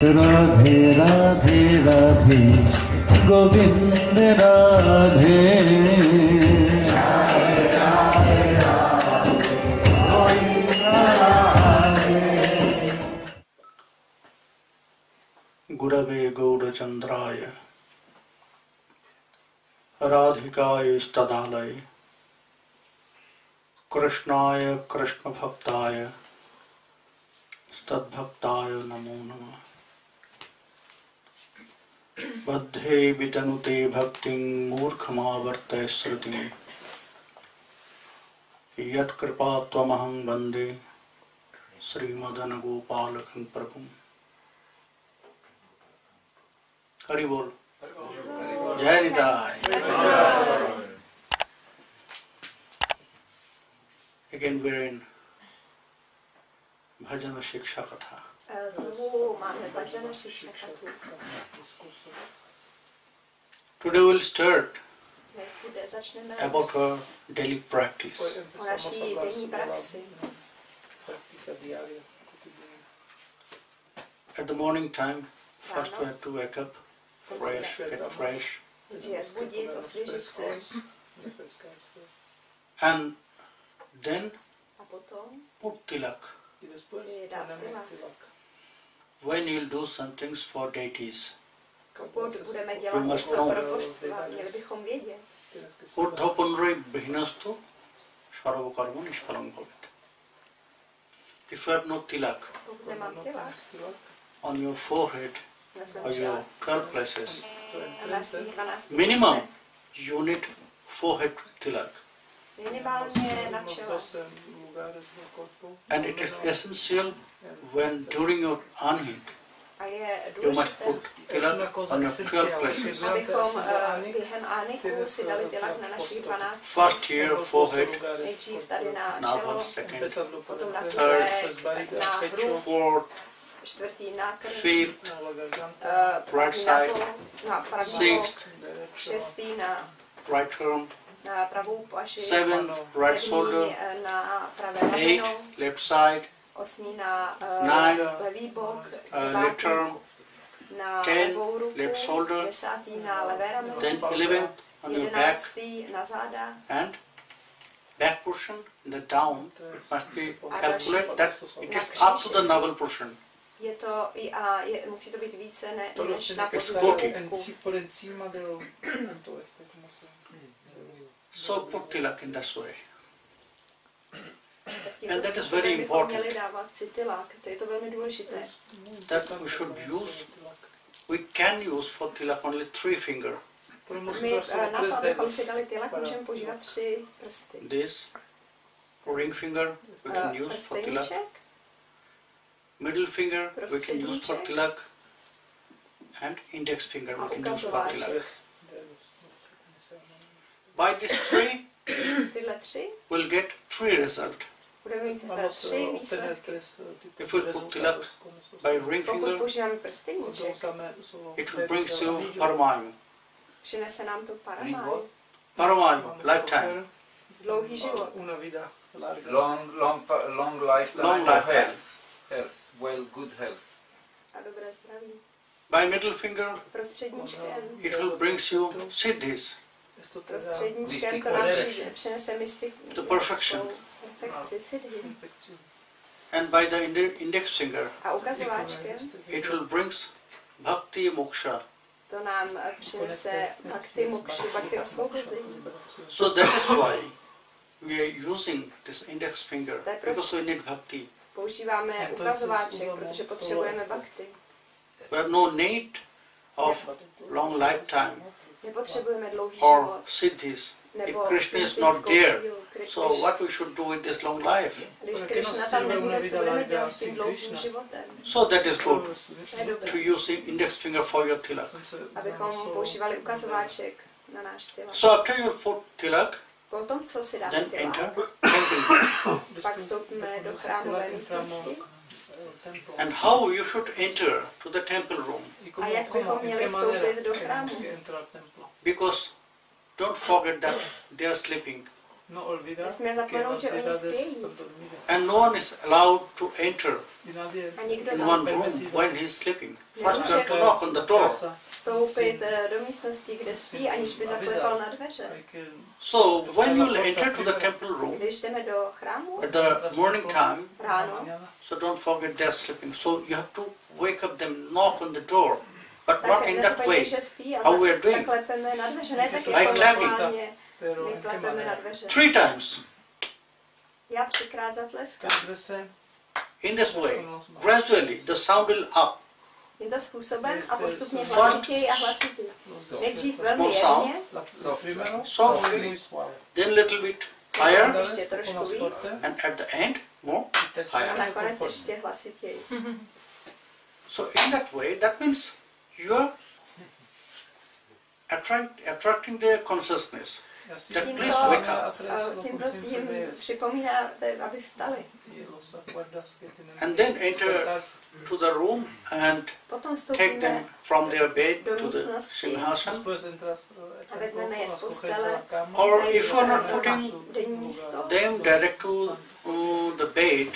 राधे राधे राधे गोविंद राधे। गुरवे गौरचन्द्राय राधिकाय स्तदालय कृष्णाय कृष्णभक्ताय तद्भक्ताय नमो नमः। बद्धे वितनुते भक्तिं मूर्खमावर्तय श्रुतिं। यत्कृपा त्वमहं वंदे श्रीमदनगोपालकं प्रभुम् हरि बोल। जय निताय। Again, we're in भजन शिक्षा कथा। Znovu máme Bhajana Shiksha Today we'll start Dnes bude, začneme about s- her daily practice. o naší denní praxi. At the morning time, first we have to wake up fresh, get fresh, nejdříve zbudit, osvěžit se and then a potom put tilak. Si dát tilak. When you'll do some things for deities. Pokud budeme We must know. pro božstva, měli bychom vědět. Urdhva punrai bhinastu sarvakarma nishkalam. If you have no tilak Pokud nemám tilak on your forehead or your těle, 12 places, a na svých 12 minimum místech, you need forehead tilak. Minimálně na čele. And it is essential when during your anhik A je you must put tilak on your 12 places. abychom eh, během ániku si dali tilak na našich 12 First here forehead, Nejdřív tady na navel, čelo, second, potom na Third, na hrud, fourth, čtvrtý na fifth, eh, Right side. na pravý sixth, šestý na, right arm, na pravou paši, seventh, right sedmý shoulder, eh, na pravé eight, rameno, left side, osmý na eh, Nine, levý bok, uh, left arm, na ten, levou ruku, left shoulder, desátý na levé rameno, then eleventh on your back. Jedenáctý na záda. And back portion, the down must be calculated that it is up to the navel portion. Je to, i- a je, musí to být více ne, než na che So put tilak in this way. And that is very important. měli dávat si tilak, to je to velmi důležité. That we should use, we can use for tilak only three finger. My usar solo na to, abychom si dali tilak, můžeme používat tři prsty. This ring finger we can Eh, use for tilak. Middle finger we can use for tilak. And index finger we can use for tilak. By this these three we'll get three result. budeme mít eh, Vamos tři a obtener výsledky. tres tipos If we put tilak resultados By ring finger používáme Cuando prsteníček, it will brings del you anillo, paramayu. přinese nám to Ring? Paramayu, lifetime. dlouhý život. Una vida larga. Long, long, long lifetime Long of lifetime. health. Health. Well, good health. A dobré zdraví. By middle finger it will brings you siddhis. Prostředníčkem to nám přinese mystik, The perfection. And by the inde- index finger A ukazováčkem it will brings bhakti moksha. to nám eh, přinese bhakti mokšu, bhakti osvobození. So that is why we are using this index finger because we need bhakti. Používáme ukazováček, protože potřebujeme bhakti. We have no need of long lifetime Nepotřebujeme dlouhý or život. Nebo If Krishna is mystickou not there, sílu. Kri- So když- what we should do with this long life? Když Para que Krishna nos tam sirva una nebude, co vida budeme larga dělat s sin tím dlouhým Krishna. životem? So that is good To je dobré. to use index finger for your tilak. Entonces, vamos Abychom solo používali ukazováček na náš tilak. So after you put tilak, Potom, co si dáme then enter temple. pak vstoupíme do chrámové místnosti. And how you should enter to the temple room? A jak bychom měli vstoupit do chrámu? Because don't forget that they are sleeping. Nesmíme zapomenout, že oni deidades spějí. están dormidas. And no one is allowed to enter Y nadie A nikdo in one room when he's sleeping. First you have to knock on the door. casa, vstoupit eh, do místnosti, kde spí, aniž by zaklepal na dveře. hay que So when you enter to the temple room Když jdeme do chrámu at the morning time, so don't forget they're sleeping. So you have to wake up them, knock on the door, but not in that way. že spí a How we are doing. zaklepeme na dveře, ne tak Like clapping. normálně, pero my en qué klepeme na manera. dveře. Three times Já třikrát zatleskám. Tres veces in this way. Gradually the sound will up. Tímto způsobem a postupně First- hlasitěji a hlasitěji. los Nejdřív velmi jemně, La, lo primero, Softly. son muy suave. Then little bit higher, Ještě trošku víc. and at the end more. y a Higher. nakonec ještě hlasitěji. So in that way, that means you are attract, attracting their consciousness. Y así, That Tímto, please wake up. atraes la tímto conciencia jim de aby vstali. y los acuerdas que tienen And then enter. To the room and take them from their bed to the místnosti. simhasana. Después entras eh, A vezmeme je z las coges de postele. la cama, Or if you are not putting them direct to uh, the bed,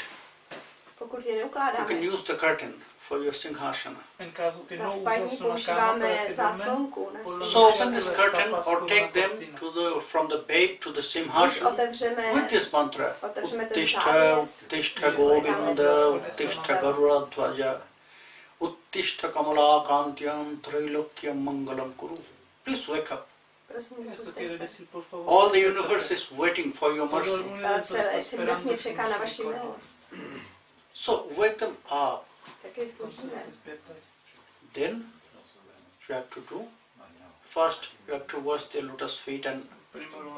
Pokud you can use the curtain for your singhasana. en caso que na no spání, usas una cama používáme para que duermen, záclonku na Podle So open this curtain or take them to the from the bed to the Když simhasana with this mantra. Otevřeme ten Uttishta, závěs. Uttishta Govinda, Uttishta Garudadhvaja, Uttishta Kamalakantyam, Trilokyam Mangalam Kuru. Please wake up. Prosím, Esto zbuďte quiere se. decir, por favor, All the universe is waiting for your mercy. mundo A está celé, celý esperando vesmír tu čeká na vaši misericordia. milost. So wake them up. Taky Entonces, zbudíme. Then you have to do. First you have to wash the lotus feet and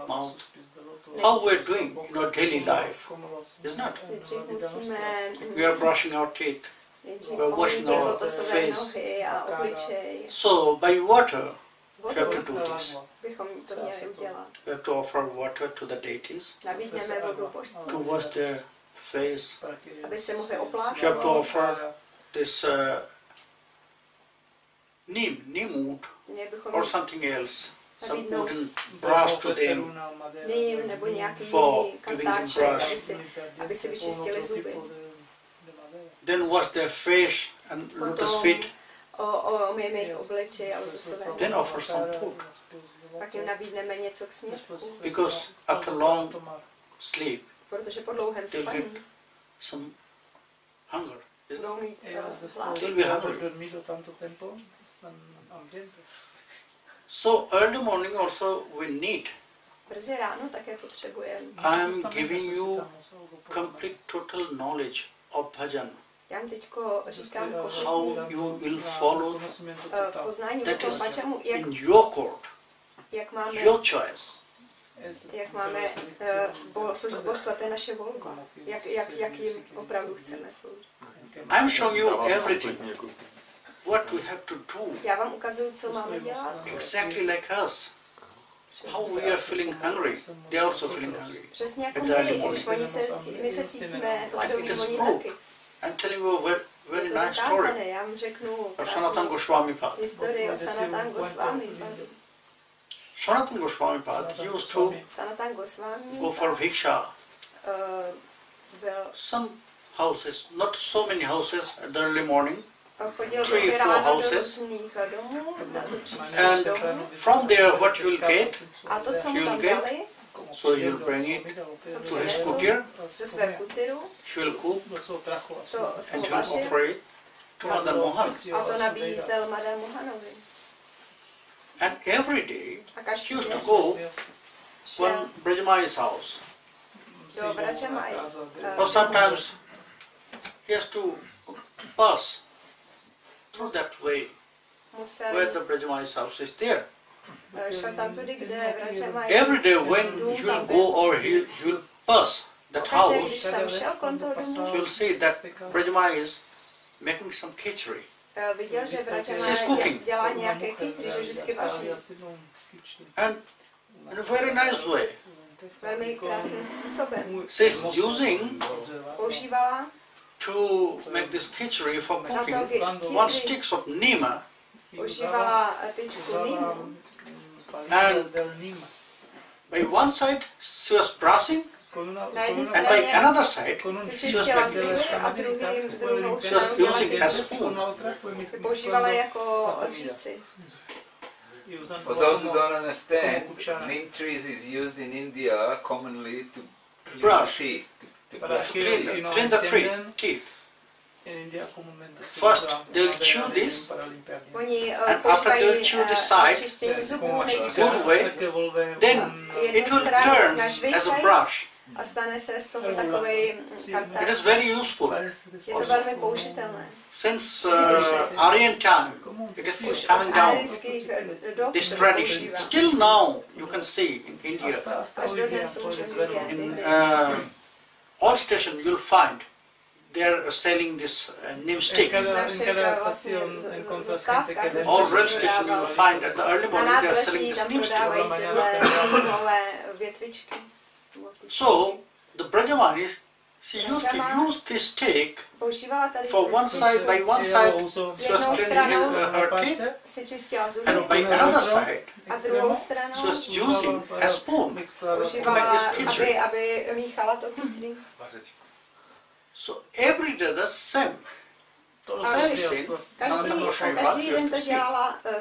Mouth. sus pies del otro, How we're doing in our daily life. ¿Cómo lo hacemos Isn't it? en Nejdřív la vida musíme nuestra? we are brushing our teeth. we're washing our face. nohy a obličej. So by water you have to do this. bychom to měli udělat. You have to offer water to the deities Nabídneme vodu božství, to wash their face. Aby se mohli se oplácat. You have to offer. This uh, neem, neem wood or something else, some wooden brass to them. ním nebo nějaký For giving them kantáček, brush. aby si aby si vyčistili zuby. Then wash their face and lotus potom feet. o, o, umyjeme jejich obličej a lotosové Then offer some food. Pak jim nabídneme něco k snědku, Because after long sleep, protože po dlouhém They'll spaní get some hunger. isn't it? budou mít eh, Ellos después hlad. They'll be hungry. dormido tanto tiempo están hambrientos. So early morning also we need. Brzy ráno také potřebujeme. I'm Nosotros también giving you necesitamos algo por complete total knowledge of bhajan. Já vám teďko říkám Estoy kompletní How you will dando follow conocimiento eh, total. poznání That toho is bačamu, jak, in your court, jak máme, your choice. Es- jak máme debe ser eh, elección bo- služit de- božstva, to je naše volba. como que Jak, se jak, jak dice jim que opravdu se chceme dice sloužit. que I'm showing you Já vám everything, kompletně jako- what we have to do, Já vám ukazuju, co máme dělat. exactly like us. How Přesně, we are feeling hungry, they are also feeling hungry. přesně jako At my, early když morning. oni se, cí- my se cítíme hladoví, It is oni proof. taky. I'm telling you a very, very Je to nice story dokázané, já vám řeknu of Sanatan krásnou Goswami Pad. historii o Sanatan Goswami. Sanatan Goswami Pad used to Sanatan Goswami go for bhiksha. eh, byl, Some houses, not so many houses at the early morning. chodil Three, four houses. domů, na do tří, And from there what you will get, A to, co You'll get dali, so you'll bring it to his do he will cook and he will offer it to Madan Mohan. a to nabízel Madan Mohanovi. And every day A he used to go šel one Brajamai's house. do Vrajamaj. Or sometimes he has to pass through that way where the Brajamai's house is there. šel tam tudy, kde Vrajamaj. Every day when he will go or he, he will pass that house, když tam šel kolem toho domu, he will see that Brajamai is making some khichdi. Eh, viděl, že She's Vrajamaj cooking. dělá nějaké kytry, že vždycky vaří. And in a very nice way. Velmi krásným způsobem. She's using Používala to make this khichdi for cooking one sticks of nima používala eh, tyčku nýmu. And By one side, she was brushing, Con una, Na jedné and by straně another side, con un si she was čistila making a druhým, druhou She was stranou using dělala as kytry. spoon. con l'altra, poi Používala jako lžíci. For those who don't understand, como cuchara. neem trees is used in India commonly to Brush. teeth. To, to brush clean- teeth. clean, si no clean the tree, entienden, teeth. En India comúnmente se First, they'll chew this, para limpiar dientes. Oni uh, And after they používají chew the uh, side, čištění Se- zubů nejdřív Good way. se que volve Then It will turn as a brush. A stane se z toho takový It kartář. is very useful. Je to velmi použitelné. Since uh, Aryan time, it is coming down. This tradition. Still now, you can see in India, Hasta, hasta Až hoy dodnes día to puedes můžeme verlo. vidět. in uh, all station you'll find they're selling this uh, neem stick. cada, Na en všech cada vlastně estación z- z- encuentras gente que zastávkách vende All rail se station you'll find at the early Na morning they're selling this tam neem stick. Prodávají tyhle nové větvičky. So the Brajamai, she used to use this stick for one side by one side. She was Jednou cleaning stranou uh, her teeth, si čistila zuby and by another side a she was using a spoon. používala, this kitchen. aby, aby míchala to kytří. So every day the same. Todos Ale sí, los- Každý, Tam tam každý den to dělala uh,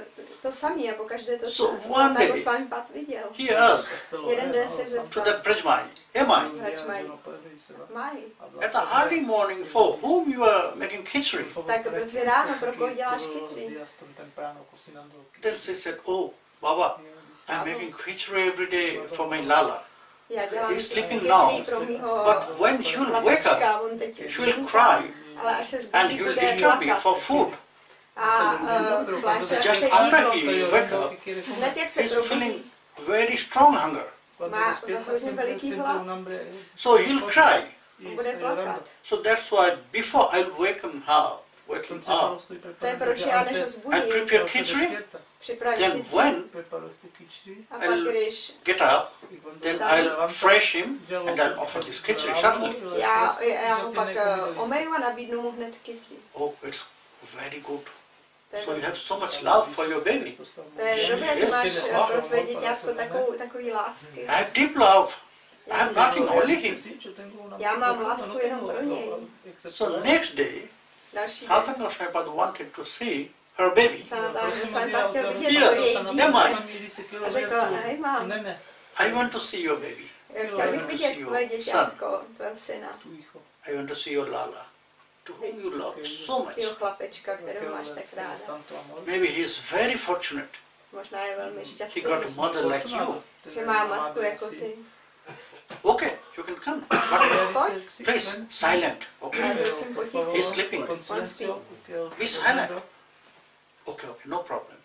to samé a po každé to So one day- s vámi pat viděl. He asked Este lo Jeden den se zeptal. to the Brajmani, Emai, India, Proč mají? no puede y se. Mají. At the por early morning for whom you are making khichdi. Tak para brzy ráno, pro koho děláš todos los kytry? días tan temprano cocinando Then she said, Oh, Baba, Y él dice, I'm making khichdi every day for my Lala. Já dělám He's sleeping now. But when he'll wake up, she'll cry ale se and zbudí, he will bude disturb me for food. A uh, Just až se after jídlo. he wake up, Hned jak he's feeling very strong hunger. Má hrozně veliký hlad. So he'll cry. So that's why before I'll wake him up, him up, To je proč já než ho zbudím, I prepare khichdi, připravím then kytří. when A pak když get up, then I'll fresh him and I'll offer this khichdi suddenly. já, já mu pak uh, omeju a nabídnu mu hned kytří. Oh, it's very good. To je, So you have so much love for your baby. to je dobré, že Yes, máš yes, pro své děťátko takovou, takový lásky. I have deep love. I have nothing, only him. Já mám lásku jenom pro něj. So next day, Další den Sanatan Goswami wanted to see her baby. Sanatan Goswami pak chtěl vidět Yes, to její nemaj. dítě. A řekl, hej mám, Ne, ne, I want to see your baby. chtěl bych vidět tvoje děťátko, tvého syna, tu hijo. I want to see your Lala, to whom you love so much. tvého chlapečka, kterého máš tak ráda. tanto amor. Maybe he is very fortunate. Možná je velmi He got a mother like you. Okay, you can come. But please, silent. Okay. Ale prosím, potichu. He's sleeping. Be silent. Okay, okay, no problem.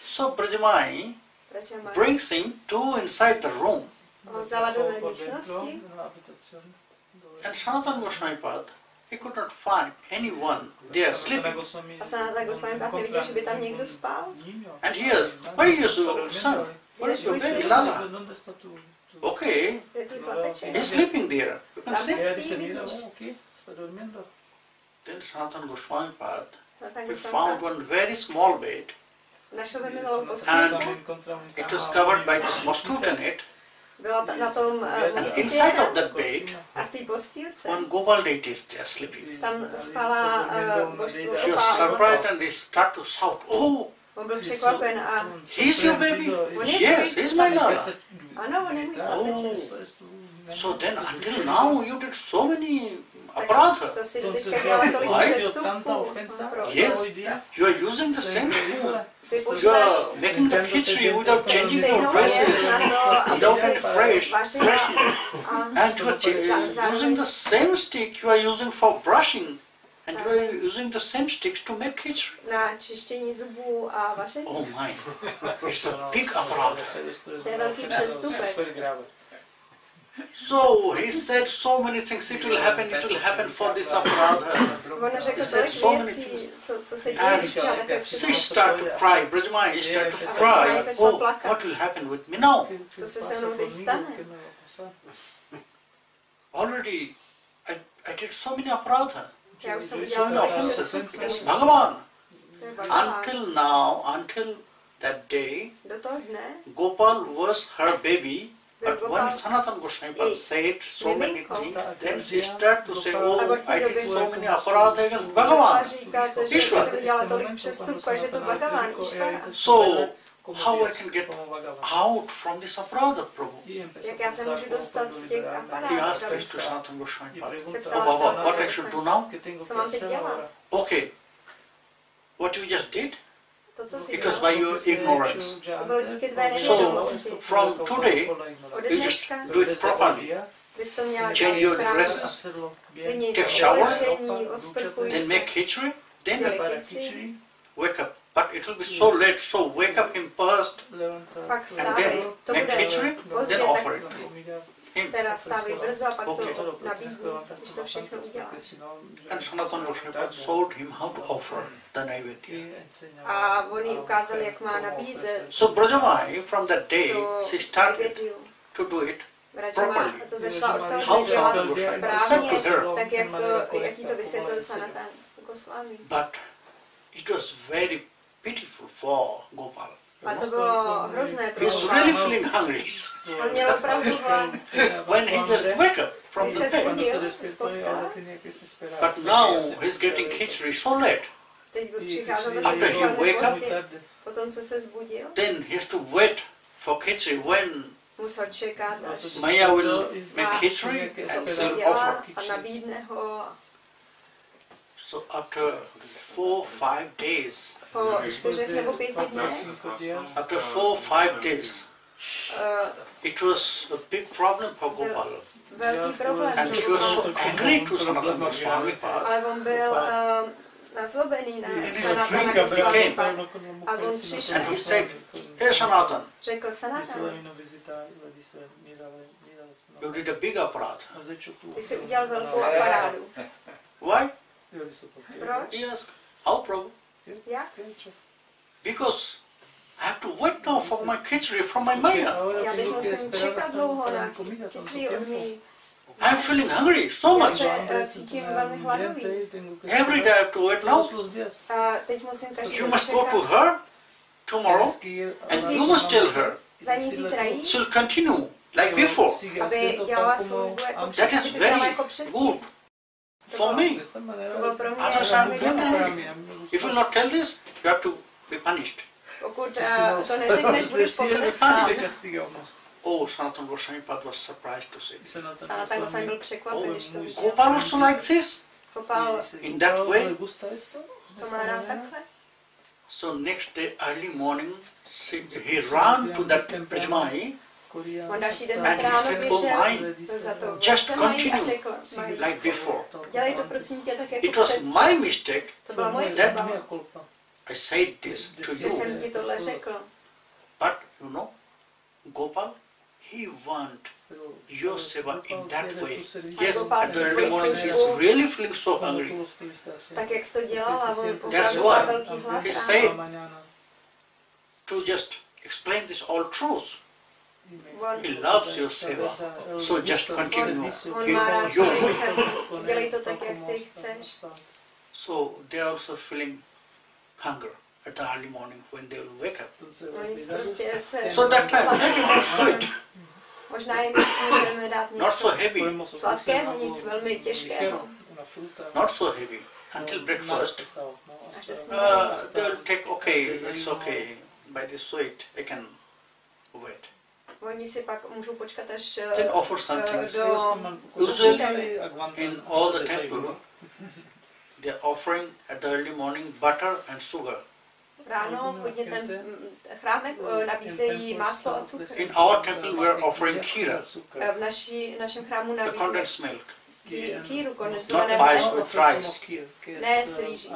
So Brajamai brings him to inside the room. Ho vzala do té And Sanatan Goswami Pad, he could not find anyone there sleeping. a Sanatan Goswami pak neviděl, že by tam někdo spal. And he asked, where is your son? Where is your baby Lala? Okay, Je tvůj chlapeček. he's sleeping there. You can Tam see. nespí, vidíš. Then Sanatan Goswami Pad, Natália he Goswami found one very small bed. našel velmi malou And it was covered by this mosquito net. Byla ta, na tom uh, And inside of that bed, a v one Gopal deity is there sleeping. tam spala uh, božstvo He was surprised and he started to shout, Oh, On byl překvapen a he's your baby? Yes, he's my Lala. ano, on je můj chlapeček. So then until now you did so many aparadha. To si teďka tolik Why? Yes, you are using the same spoon. Ty You are making the khichdi without changing stejnou your věc dresses, na to, aby without si any fresh, vařila fresh. a And you are using the same stick you are using for brushing. And you are using the same sticks to make khichdi. na čištění zubů a vaření. Oh my, it's a big aparadha. To je velký přestupek. So he said so many things, it will happen, it will happen for this aparadha. He said so many věcí, co, co se děje, And když měla takové She started to cry, Brajmai he started to cry. Oh, what will happen with me now? Co se se mnou teď stane? Already, I, I did so many aparadha. Já už jsem So udělala many tolik offenses přestupků. Bhagavan. To je Bhagavan. Until now, until that day, Do toho dne Gopal was her baby, but when Gopal Sanatan Goswami said so many things, then she started to say, oh, I doby did so many aparadha against začala Bhagavan. říkat, že Išva. jsem udělala tolik přestupků, a že to Bhagavan, Išvara. So, how I can get out from this aparadha, Prabhu? Jak já se můžu dostat z těch aparátů? He asked this to Sanatan Goswami Oh, Baba, what I should do now? Co mám teď dělat? Okay, what you just did, To, co si it was by your ignorance. To bylo díky tvé So, from today, you just dneška do it properly. ty jsi to měla Change your správně. dresses, Take si shower. then se. make khichdi, then Dělej kycli, wake up. But it will be so late, so wake up him first, pak and then To make bude khichdi, pozdě, then tak offer it. Him. teda stávej brzo a pak Okay. to nabídni, když to všechno uděláš. And Sanatan Goswami Pad showed him how to offer the Naivedya. A on jí ukázal, jak má nabízet So Brajamai, from that day, to she started naivědiu. to do it Rajama properly. to začala od toho How dne dělat Sanatan Goswami správně, said to her. tak jak, to, jak jí to vysvětlil Sanatan Goswami. But it was very pitiful for Gopal. A to bylo hrozné pro He's really feeling hungry. On měl opravdu hlad. When he just wake up from Když the se bed. zbudil z postele, But now he's getting khichdi so late. teď byl přicházel do After he wake up, pozdě, potom co se zbudil, Then he has to wait for khichdi when musel čekat, až Maya will make khichdi and to she'll dělá offer. a nabídne ho. So after four, five days, Po čtyřech nebo pěti dnech after four, five days, uh, it was a big problem for Gopal. velký problém And he was so Gopala. angry to Sanatana Goswami Pad. Ale on byl uh, nazlobený na In his Sanatana he Goswami came. A on přišel. And he said, Hey Sanatan, Řekl Sanatan, you did a big aparadha. ty jsi udělal velkou aparádu. Why? Proč? He asked, how Prabhu? Jak? Because I have to wait now for my khichdi from my Maya. Já teď musím čekat dlouho na kytří od mý. I'm feeling hungry so Já much. se cítím velmi hladový. Every day I have to wait now. A teď You must go to her tomorrow and you must tell her Za ní she'll continue like before. aby dělala službu jako That předtím, is aby to dělala very jako good for me. Others are dobré. If you not tell this, you have to be punished. Pokud uh, to neřekneš, budeš potrestán. Oh, Sanatan Goswami Pad was surprised to see. Sanatan Goswami byl překvapen, když to viděl. Gopal also like this. Kopal In that way, to má rád takhle. So next day, early morning, he ran to that Pajamai On další den and ráno he my, za to Just a continue like before. dělej to prosím tě tak jako It was my mistake. To byla moje That- chyba, I said this to you. jsem ti tohle řekl. But you know, Gopal, he want your seva in that way. Yes, at the early morning he's really feeling so hungry. Tak jak jsi to dělala, on That's why he said to just explain this all truth. On, He loves your seva. So just continue. on má rád You- svoji sebe. Dělej to tak, jak ty chceš. So they're also feeling hunger at the early morning when they will wake up. Oni prostě se... So that time, maybe sweet, Možná jim můžeme dát not so heavy, sladkého, nic velmi těžkého. not so heavy until breakfast. Uh, they'll take, okay, it's okay. By this sweet, I can wait. Oni si pak můžou počkat až Then eh, offer something. do... Usually in all the temple, they're offering at the early morning butter and sugar. Ráno hodně ten chrámek eh, nabízejí máslo a cukr. In our temple, we are offering kira, Eh, V naší, v našem chrámu the nabízíme condensed milk. ký- kýru Not kondenzované pies mléko. with rice. Ne s rýží.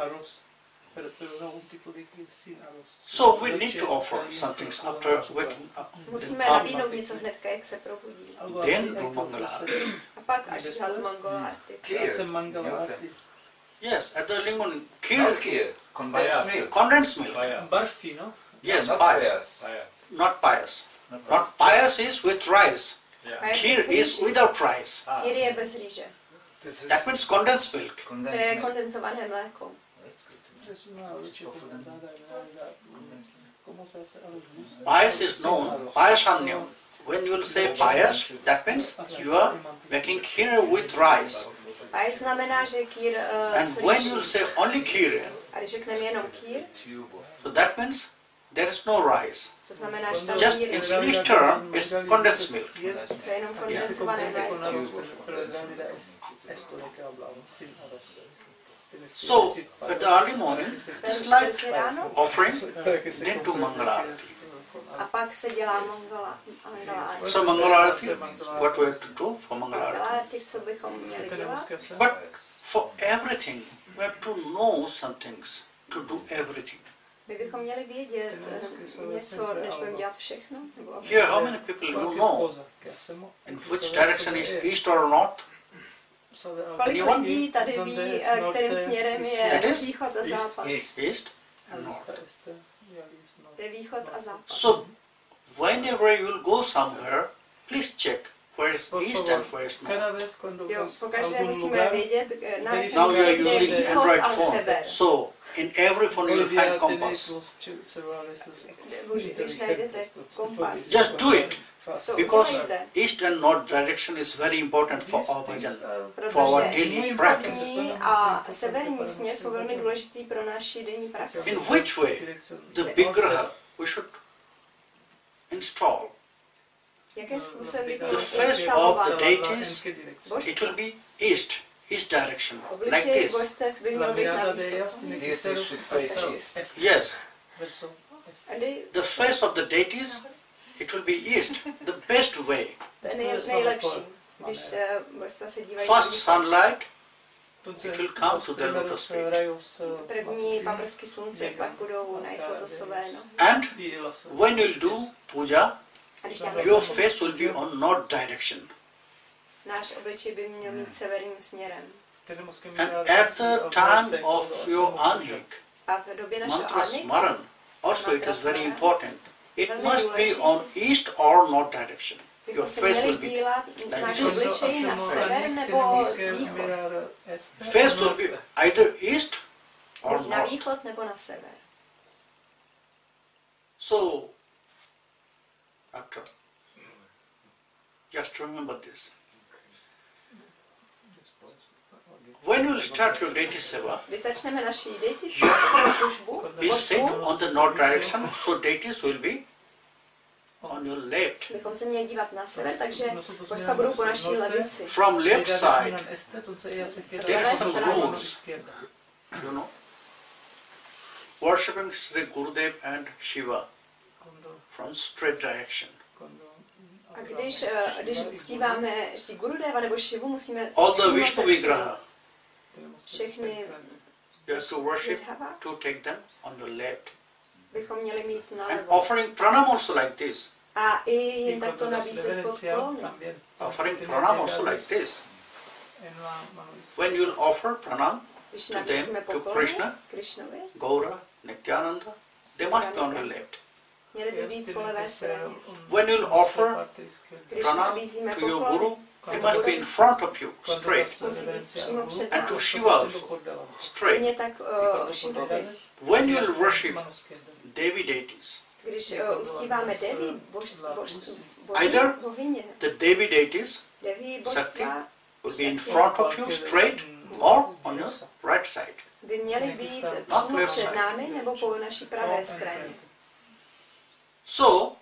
So we need to offer some things after waking up. Musíme Then nabídnout up. něco hnedka, jak se probudí. Then do mangala. A pak až dělat mangolárty. Yes, at the early morning, Not kir, here, condensed milk. condensed milk. Barfi, no? Yes, not pies, bias. not pies. Not Not pies is with rice. Yeah. A jak Kir se is without rice. Ah, Kýr je bez rýže. That means condensed milk. To je condensed milk. kondenzované mléko. That's good to know. Adesso una luce condensata da come se fosse allo sbusto. Payas is known, payasanyam. When you will say payas, that means you are making kheer with rice. Pájež znamená, že kýr uh, And when you will say only kheer, A když řekneme jenom kýr, so that means there is no rice. to znamená, že tam Just in není. English term is condensed milk. To je jenom kondenzované mléko. So, at the early morning, just like offering, then do Mangalarati. So Mangalarati, what we have to do for Mangalarati. But for everything, we have to know some things to do everything. Here, how many people know in which direction is east or north? Kolik lidí tady ví, eh, kterým směrem je is východ a západ. East. East and north. Je východ a západ. So, whenever you will go somewhere, please check where is east and where is north. Jo, pokaždé musíme vědět, eh, na jakém Now you are směru je using Android phone. So, in every phone you will find compass. když najdete kompas, Just do it. To Because udělejte. east and north direction is very important for our vision. for our daily practice. a severní směr jsou velmi důležitý pro naši denní praxi. In which way the Vigraha we should install? Jakým způsobem bychom The měli face of the deities, it will be east, east direction, like Obličej this. božstev by La měl být na mirada de východ. ellas tiene que Yes, should face east. Yes, verso este. Tady the face of the deities, it will be east, the best way. to je Esto nej, es la nejlepší, když manera. se dívají First sunlight, it will come to the lotus feet. První matutina slunce pak budou na jejich lotosové and when you do puja, A když tam your face will be on north direction. náš obličej by měl mít severním směrem. And at the time of your hacemos puja. anhik, A v době našeho mantra smaran, also it is very important. It Velmi must be důležitý. on east or north direction. Your face will be dívat like náš this. obličej na hacemos sever Anik, nebo tenemos que východ. mirar este Face will be either east or north. východ nebo na sever. So, after, just remember this. When you will start your deity seva, Když začneme naší deity službu, we sit on the north direction, so deities will be on your left. bychom se měli dívat na sever, takže Nosotros božstva budou po naší levici. From left side, There are con some rules. you know, worshipping Sri Gurudev and Shiva from straight direction. A když, eh, když uctíváme Shri Gurudeva nebo Shivu, musíme All the Vishnu Vigraha, všechny respetar. you have to worship Vidhava to take them on your left. bychom měli mít And nalevo. offering pranam also like this. A i Y jim takto nabízet reverencia podklony. Offering pranam also like this. en la mano izquierda. When you offer pranam, Když To nabízíme them, to poklony Krishna. Krishnovi, Gaura, Nityananda, they must be on your left. Měli by být po levé straně. When you'll offer parte izquierda. Když pranam nabízíme to your guru, they Cuando must be in front of you, straight, das Musí být reverencia přímo al před guru, And to. Shiva estás also. haciendo por debajo. straight. Stejně tak Y cuando Shivovi. podales, When you'll worship. Devi deities, Když Y uh, uctíváme Devi, eh, bož, bož, Either the Devi deities Sakti will be in front of you, straight, or on your right side. by měly být přímo před námi nebo po naší pravé straně. Enfrente. So,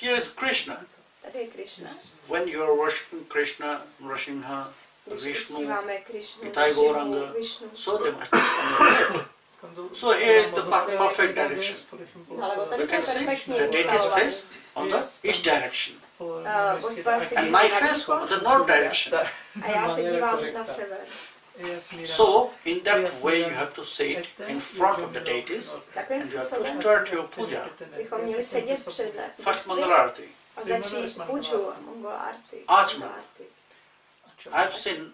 here is Krishna. Tady Krishna. When you are worshipping Krishna, Nrsimha, Když Vishnu, uctíváme Krishnu, Gauranga, so they must be on your left. Cuando So here is the hablamos de per- perfect direction. por ejemplo, No, ale las- tady You can see the deities instalované. face on the east direction, o en Uh, la božstva izquierda. se and dívají my na face východ on the north direction. a já se manera dívám correcta. na sever. Ellas miran So, in that way, you have to sit este in front of the deities norte. Takovým and you have to způsobem start your puja. bychom měli sedět před First božství Mangalarti. a začít es puču a. Achma. I've seen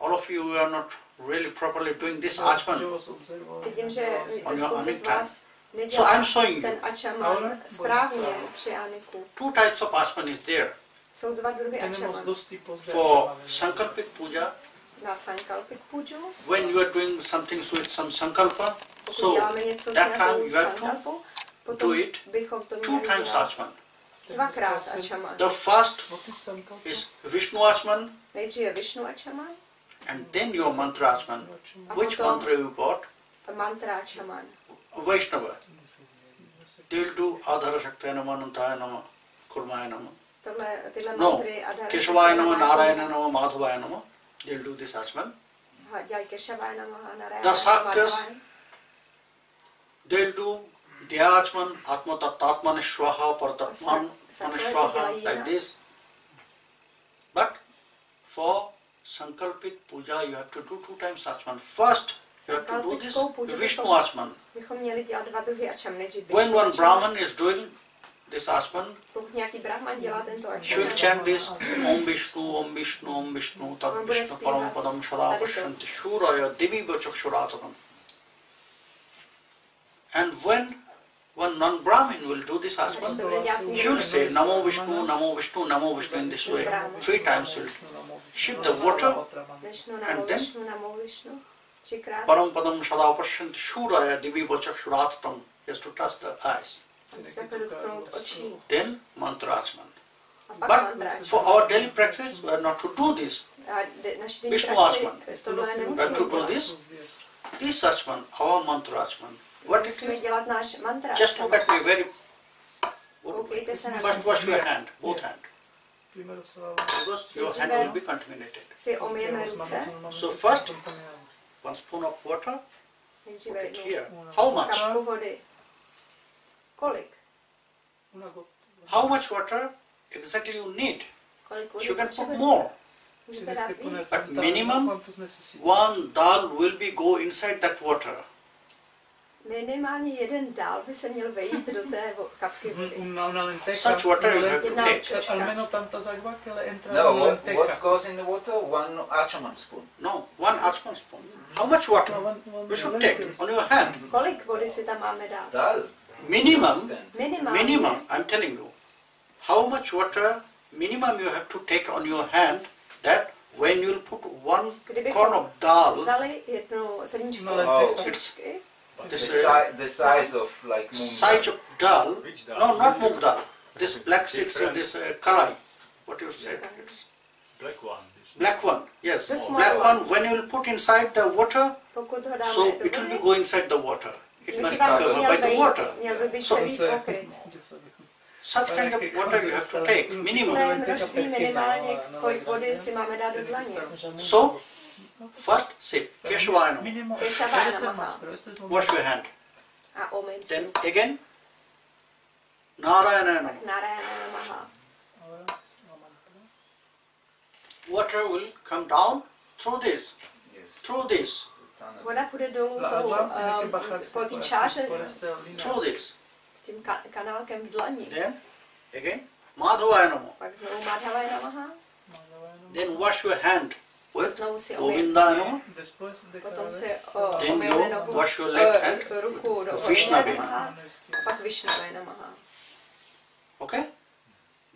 all of you are not really properly doing this ah, Yo achman. Vidím, že On your spousta z Anik vás So I'm nedělá showing ten you ačaman správně při Aniku. two types of achman is there. Jsou dva druhy Tenemos ačaman. dos tipos de For achamanes. Sankalpik Puja, Na Sankalpik puju, when you are doing something with some Sankalpa, So, that time you have to do it two times dvakrát ačaman. The first is Vishnu Nejdříve ačaman and then your mantra Achman. Which mantra you got? mantra ačaman. Vaishnava. They'll do Adhara Shaktaya Nama, Anantaya Nama, Kurmaya Nama. No, Keshavaya Nama, Narayana Nama, Madhavaya Nama. They'll do this Narayana The Madhavaya. They'll do Dhyachman, Atma Tattatman Shwaha, Paratatman Shwaha, like this. But for Sankalpit Puja, you have to do two times Achman. First, you have to do this Vishnu Achman. When one. Brahman is doing this Achman, Pokud nějaký brahman dělá tento she ačaman, will chant this Om Vishnu, Om Vishnu, Om Vishnu, Tad Vishnu. Param Padam Sada. Pashanti Shuraya Divi Bachakshuratanam. And when one non-Brahmin will do this když Achman, to bude nějaký he will say Namo Vishnu, Namo Vishnu, Namo Vishnu in this way. Three times he will shift the water And then- Višnu, namo Višnu. Param Padam Sada Pashanti Shuraya Divi Bachakshuratanam. He has to touch the eyes. On se takhle dotknout očí. Then mantra Achman. A pak But mantra for ačaman. our daily practice, we are not to do this. A de- naši denní Vishnu praxi Achman. tohle Have to nemusíme do dělat. this. This Achman, our mantra Achman. What it Musíme is? dělat náš mantra Just look ačaman. at me very. Koukejte se na First wash your hand, both hand, because your hand will be contaminated. si omijeme ruce. So first- One spoon of water, put Nejdříve it jednu here. How much? Kapku. Kolik? How much water exactly you need? You can put more. Můžete dát víc. But minimum One dal will be go inside that water. Minimálně jeden dál by se měl vejít do té kapky vody. Mm, mm, una, una lenteja. Such water you have to take. Almeno tanta zagua que le entra No, what, what goes in the water? One achaman spoon. No, one achman spoon. How much water? No, one- one You should take on your hand. Kolik vody si tam máme dát? Dal. Minimum, Understand? Minimálně. minimum, I'm telling you. How much water minimum you have to take on your hand that when you'll put one Kdybychom corn of dal, Vzali jednu zrničku No, The, si- the size of like moon. size of dal, no, not mung dal, this black seeds, this uh, kalai, what you said, it's Black one. Black one, yes, black one. one, when you'll put inside the water, pokud ho dáme so it will be go inside the water. It by must be covered by the water. měl by So- Such kind of water you have to take, minimum. Takové množství minimálně, kolik vody si máme dát do dlaně. So, first say, Keshavaya Namo. Mínimo Keshava 50 Namaha. más, pero esto es un- Wash your hand. Ah, a omym si Then again, Narayana Namo. Namaha. Ahora, la mantra. Water will come down through this, through this, Tunnel. Voda půjde dolů tou, um, po té čáře, tím ka- kanálkem v dlaní. Then again, Madhavaya Namo. Pak znovu Madhavaya Namaha. Then wash your hand with Znovu si omyl. Govinda. Después de Potom si se o, Then omyl you nohu. wash your left eh, hand. ruku do Vishnave Govinda Namaha. Namaha. A pak Vishnave Namaha. Okay?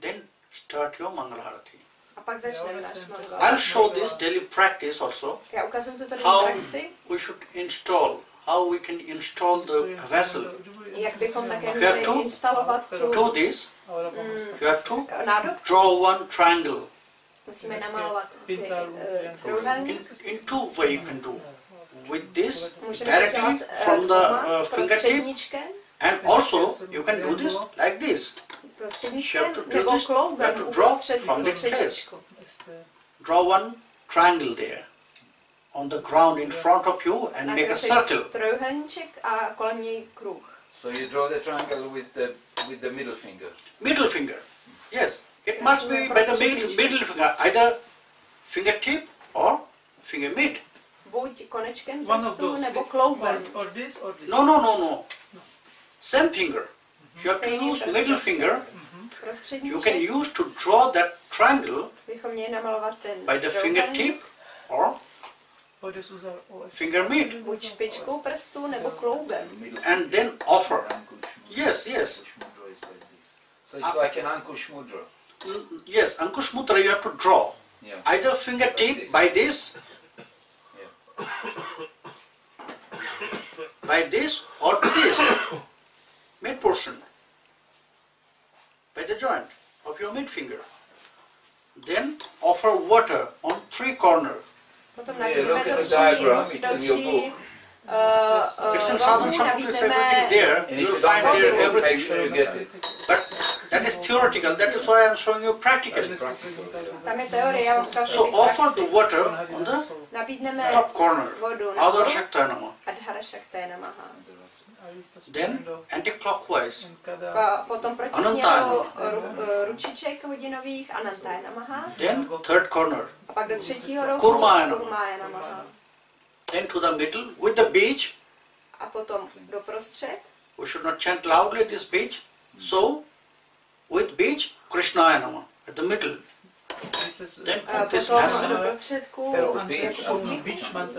Then start your Mangalharati. A pak začneme náš. I'll show this daily practice also. Já ukážu tuto How praxi, we should install, how we can install the vessel. jak bychom také You have měli to instalovat tu Do this, Ahora vamos mm, you have to nádob. draw one triangle. Musíme namalovat ty, eh, In, trojúhelník. in two way you can do. With this Můžeme to directly dělat eh, from the dvoma uh, fingertip prostředníčkem, and also you can do this like this. Prostředníčkem You have to nebo kloubem draw uprostřed from the prostředníčku. Draw one triangle there on the ground in front of you and make a circle. Trojúhelníček a kolem něj kruh. So you draw the triangle with the with the middle finger. Middle finger. Yes. It must be by the middle, middle finger, either fingertip or finger mid. Buď konečkem one of prstu those. nebo kloubem. or this or this. No, no, no, no. Same finger. You have to use middle finger. You can use to draw that triangle bychom měli namalovat ten by the trojúhelník, fingertip or Puedes usar o este. finger mid. buď špičkou prstu nebo kloubem. And then offer. Yes, yes. Ankush mudra is like this. So it's like an Ankush mudra. Mm, Yes, Ankush Mudra you have to draw. Yeah. Either fingertip by this by this or to this mid portion, by the joint of your mid finger. Then offer water on three corner. Potom Yeah, look at the diagram, it's in your tří, book. uh, uh, It's in rohů Sadhana it's everything there. And You'll find there it, make everything. sure you get it. But that is theoretical. That is why I'm showing you practically. Tam je teorie, já vám ukážu So offer the water on the top corner. vodu Adar nahoru, Shaktanama. Adhara Shakté Namaha. Then anti-clockwise. Pa- Potom proti Anantá směru ru, ručiček hodinových Anantáje Namaha. Then third corner. A pak do třetího rohu Kurmáje Namaha. Then to the middle with the bija. A potom do prostřed. We should not chant loudly this bija. So with bija, Krishnaya Nama. At the middle. Then A put this potom vessel. do prostředku.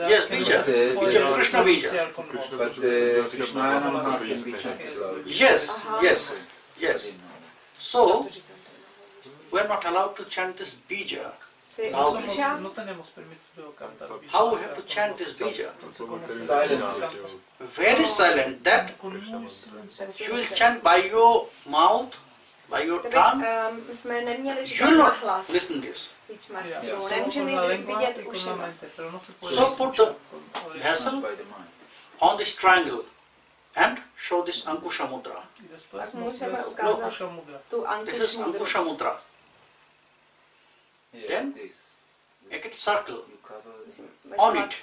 Yes, bija. Bija, Krishna bija. But uh, Krishna Namaha can be chanted. Yes, yes, yes. So we are not allowed to chant this bija. Ty Loud. Bija, No tenemos permitido cantar. How we have to chant this bija? Very silent. That Con muy you will chant by your mouth, by your Kdyby, tongue. um, jsme neměli you'll not hlas. listen this. Yeah. Nemůžeme con la ji lengua vidět y con la ušima. mente, pero no se puede So put the vessel By the mind. on this triangle and show this Ankusha Mudra. Y Tak můžeme ves ukázat Ankusha Mudra. This is Ankush. Ankusha Mudra. Then this. Make it circle You cover Musíme on it.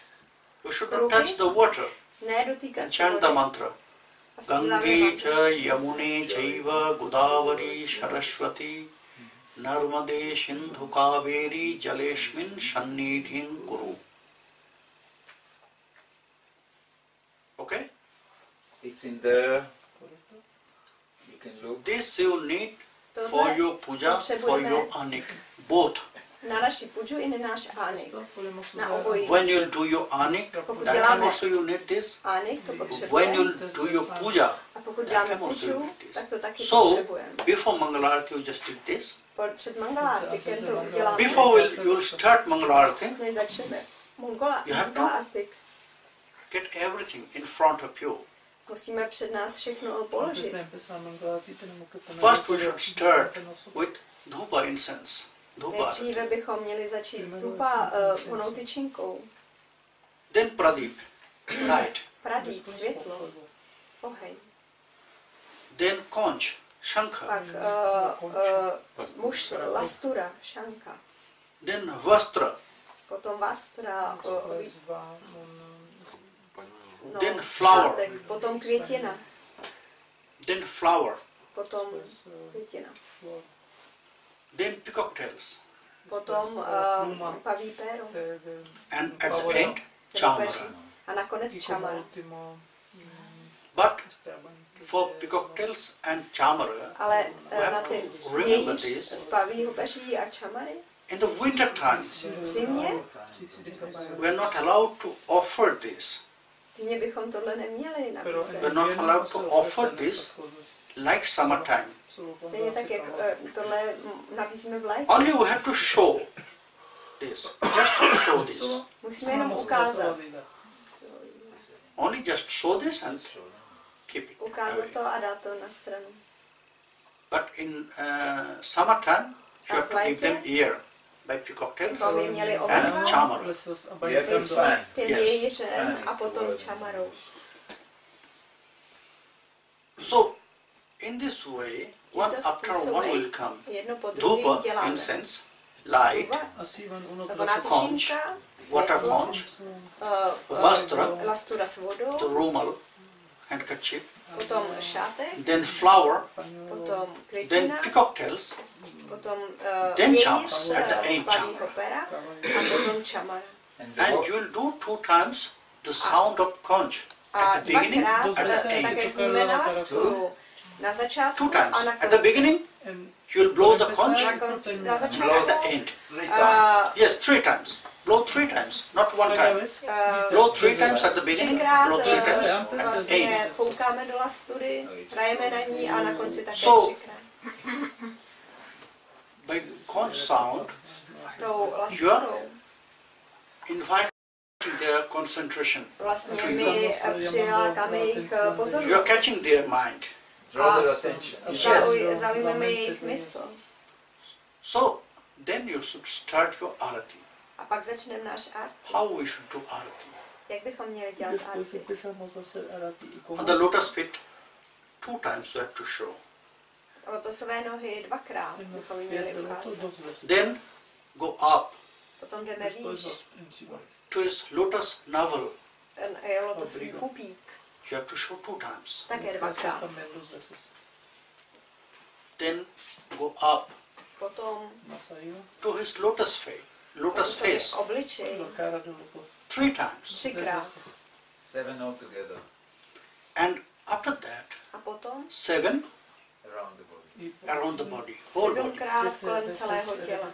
You should not touch the water Ne dotýkat and chant the mantra. A zpíváme Gange mantru. cha yamune chaiva godavari saraswati narmade sindhu kaveri jaleshmin sannidhin kuru. Okay? It's in there. You can look. This you need for Tohle your puja, na naši puđu i na náš ánik. Podemos Na obojí. When you'll do your anik, Pokud that time also you need this. ánik, to When potřebujeme. you'll do your puja, A pokud děláme you this. tak to taky So, potřebujeme. before Mangalarti, you just did this. Před Mangalártikem to uděláme. Before we'll, you'll start Mangalarti, Než začneme. You have to- get everything in front of you. Musíme před nás všechno Antes položit. First we should start with dhupa incense. Nejdříve arati. bychom měli začít s tupa uh, honou tyčinkou. Then pradip, light. Después světlo, oheň. Then conch, shankha. Pak uh, uh, muž, lastura, šanka. Then vastra. Potom vastra, uh, no, Then flower. šátek. Potom květina. Then flower. Potom eh, květina. Flor Then peacock tails. Potom Después, eh, uh, paví péro. de, de, And at the end, nebo chamara. A nakonec y como čamar. último mm, But for de- peacock tails and chamara, Ale We eh, have na to ty remember this. z pavího peří a čamary in the winter times, v zimě, Sí, sí, déjame ver. we are not allowed to offer this. v zimě bychom tohle neměli Pero en nabízet. We're not allowed to offer this. cosas, like summertime. Stejně tak, jak calor. eh, tohle nabízíme v létě. Only we have to show this. Just to show this. Musíme jenom ukázat. Only just show this and keep it. Ukázat to a dát to na stranu. But in uh, summertime, you have to give them ear by peacock tails. Bychom je měli And oblíkat chamar. Lesas You have abanicando. to fan. tím Yes. a potom word. čamarou. So, in this way, one Tímto after one will come. Jedno po druhém Dhupa, incense, light, Duba, Así van uno nebo tras na otro. tyčinka, water conch, uh, Vastra. uh, the rumal, handkerchief, potom šátek, then flower, Pañuelo. potom then peacock tails, potom uh, Then vějíř at the end z pavýho chamar. pera caballo. a potom čamar. And the and wo- you'll do two times the sound of conch at the beginning, dvakrát at veces the eh, end. Také zníme na začátku Two times. a na At the beginning, you'll blow the conch, empezar, Na konci, na tenía- blow at the end. uh, Yes, three times. Blow three times, not one time. uh, Blow three times at the beginning, blow three eh, times. vlastně Eight. foukáme do lastury, hrajeme na ní a na konci také So- By conch sound, You are- lasturou invite their concentration. Vlastně my eh, přilákáme jejich eh, You are catching their mind. Attention. Yes. Zauj- Zaujmeme jejich mysl. So then you should start your arati. A pak začneme náš art. How we should do arati. Jak bychom měli dělat arati? On the lotus feet, two times you have to show. Lotosové nohy dvakrát bychom měli ukázat. Then go up Potom jdeme výš. to his lotus navel. Ten je lotosový pupík. You have to show two times. Také dvakrát. Then go up Potom to his lotus face. Lotus face obličej. three times. Třikrát. Seven altogether And after that, A potom seven around the body. around the body, whole body. sedmkrát kolem celého těla.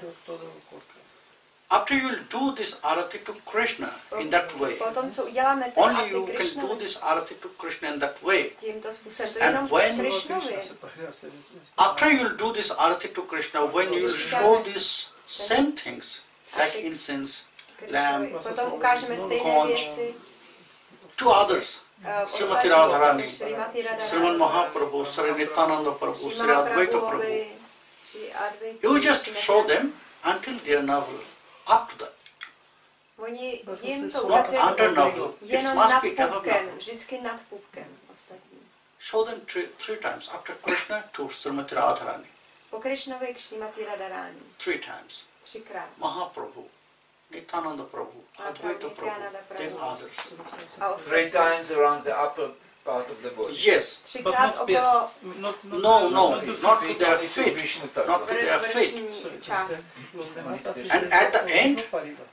After you will do this arati to Krishna in that way, Potom, co uděláme ten only you can do this arati to Krishna in that way. tímto způsobem to And when- After you will do this arati to Krishna, when you will show these same things like incense, Krishnovi. Potom ukážeme stejné conch, to others, eh, Srimati ostatním, Radharani, Sriman Mahaprabhu, Sri Nityananda Prabhu, Sri Advaita Prabhu. Prabhuovi, Sri Advaita, You just show them until they are novel. Up to that. Oni Zase jim to jsou under novel. It jenom must nad be ever pupkem, novel. vždycky nad pupkem ostatní. Show them three, three times. After Krishna to Srimati Radharani. Po Krišnovi k Srimati Radharani. Three times. Třikrát. Mahaprabhu, Nityananda Prabhu, Advaita Prabhu, Nityananda then Prabhu. others. Three times around the upper part of the body. Yes. Třikrát okolo No, no, not to their Only to feet, not to their feet. And at the end,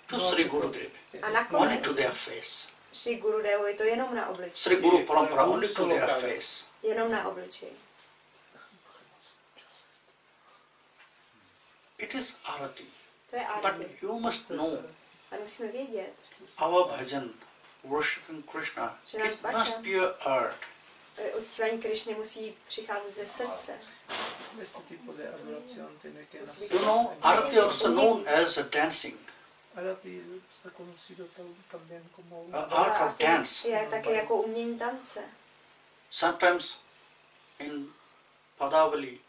to Sri Gurudev. A Only to their face. Sri Gurudevu je to jenom na obličeji. Sri Guru Parampara, only to their face. Jenom na obličeji. It is arati. To je But you must know A musíme vědět, our bhajan, worshipping Krishna, it must be a art. že uctívání Krišny musí přicházet ze srdce. You know, arati also known as a dancing, a art of dance. Je také jako umění tance. Sometimes in Padavali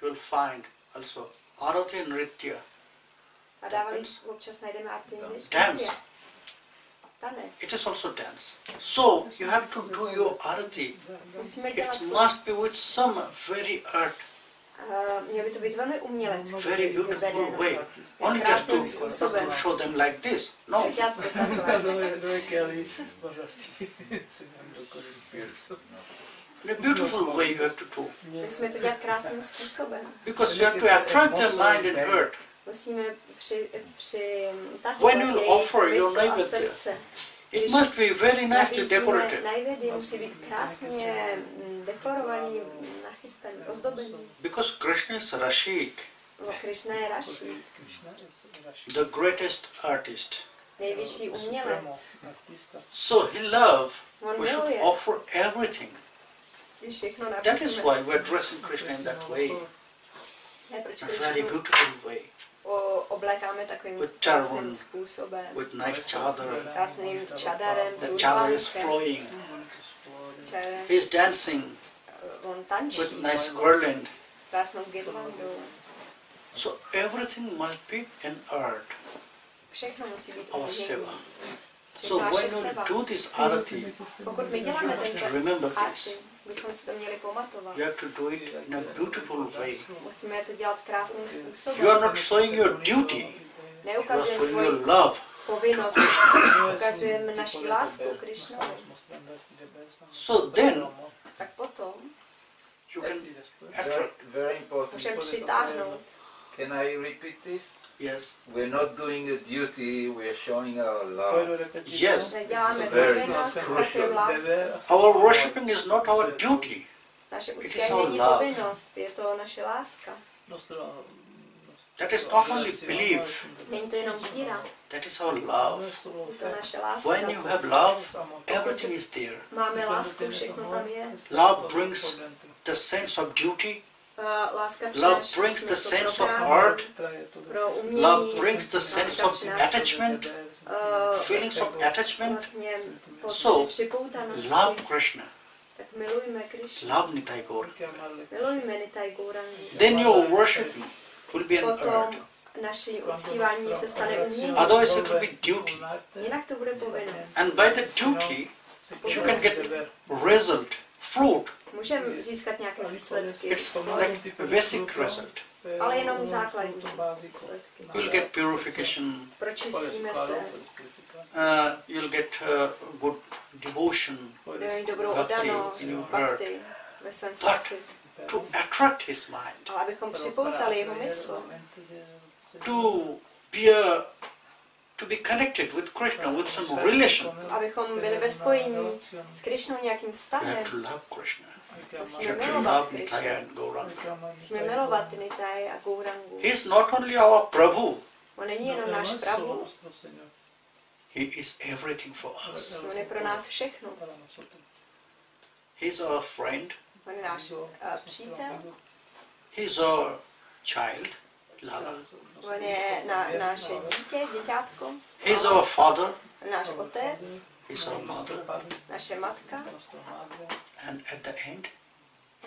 you will find also arati nritya, A dávali občas najdeme arty Dance. Tanec. It is also dance. So you have to do your arati. Musíme It must be with some very art, Uh, mělo by to být velmi umělecky very beautiful way. Only just to, Krásným způsobem. to show them like this. No, Dělat to takhle. in a beautiful way you have to do. Musíme to dělat krásným způsobem. Because you have to attract their mind and heart. Musíme při When you offer your mysl a neighbor there, srdce. It must be very nicely decorated. najvědy, musí být krásně mm, mm. Because Krishna is Rashik, No, Krishna je Raši, the greatest artist. So he love, On we should offer everything. That is why we are dressing Krishna in that way, a very beautiful way, o- oblékáme takovým With krásným způsobem. with nice chadar. Krásným čadarem, The chadar is flowing. Čadar- He is dancing On tančí with nice garland. krásnou girlandou. So everything must be in art, Všechno musí být our umění. seva. So naše when you do this arati, Pokud my děláme tento remember this. Bychom si to měli pamatovat. You have to do it in a beautiful way. Musíme to dělat krásným způsobem. You are not showing your duty, you are Neukazujeme showing svoji your love. povinnost, ukazujeme naši lásku Krišnovi. So then Tak potom you can Very, attract. very important. můžeme přitáhnout. Can I repeat this? Yes. We're not doing a duty, we're showing our love. Yes. Neděláme Very crucial. Our worshipping is not our duty. Naše uctívání our love. povinnost, je to naše láska. That is not only belief, Není to jenom víra, that is our love. je to naše láska. When you have love, everything is there. Máme lásku, všechno tam je. Love brings the sense of duty, láska Love brings the sense of krásu, art. Love brings the sense of attachment, uh, feelings of attachment. So. Love Krishna, Tak milujme love Nitai Gaur. Milujme Then your worship will be an art. Potom naše uctívání se stane uměním. Otherwise it will be duty. Jinak to bude povinnost. And by the duty, you can get result, fruit. Můžeme získat nějaké výsledky, basic result. ale jenom základní výsledky. You'll get purification, Pročistíme se, uh, you'll get uh, good devotion dobrou Bhakti oddanost, in your heart. bhakti ve svém srdci. to attract his mind, Ale abychom připoutali jeho mysl, to be a, to be connected with Krishna, with some relation. abychom byli ve spojení s Krišnou nějakým You have vztahem. to love Krishna. To milovat and Gauranga. Nitai a Gourangu. He is not only our Prabhu, On není jenom náš pravu, he is everything for us. on je pro nás všechno. He is our friend, On je náš uh, přítel, he is our child, Lala. on je na, naše dítě, děťátko, He is our father, náš otec, he is our mother, naše matka, and at the end,